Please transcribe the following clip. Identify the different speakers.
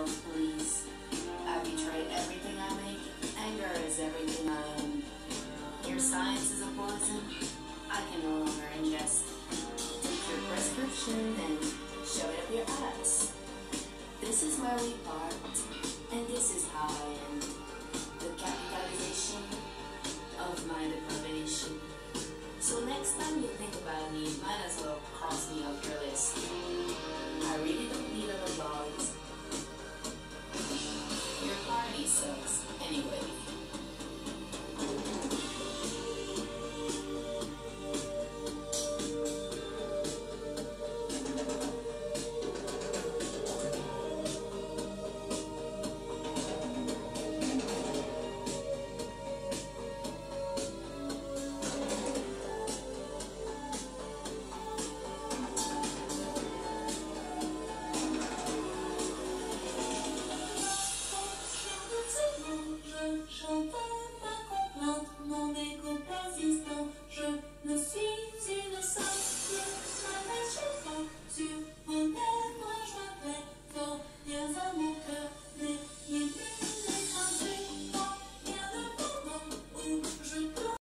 Speaker 1: self, please. I betray everything I make. Anger is everything I am. Your science is a poison I can no longer ingest. Take your prescription and shove it up your ass. This is where we part, and this is how I end. The capitalization of my deprivation. So next time you think about me, might as well cross me off your list.